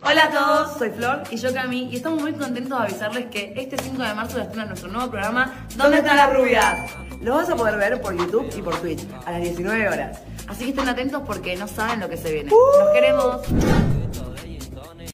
Hola a todos, soy Flor y yo Cami y estamos muy contentos de avisarles que este 5 de marzo estrena nuestro nuevo programa ¿Dónde están las rubias? Lo vas a poder ver por YouTube y por Twitch a las 19 horas. Así que estén atentos porque no saben lo que se viene. Uh. Los queremos.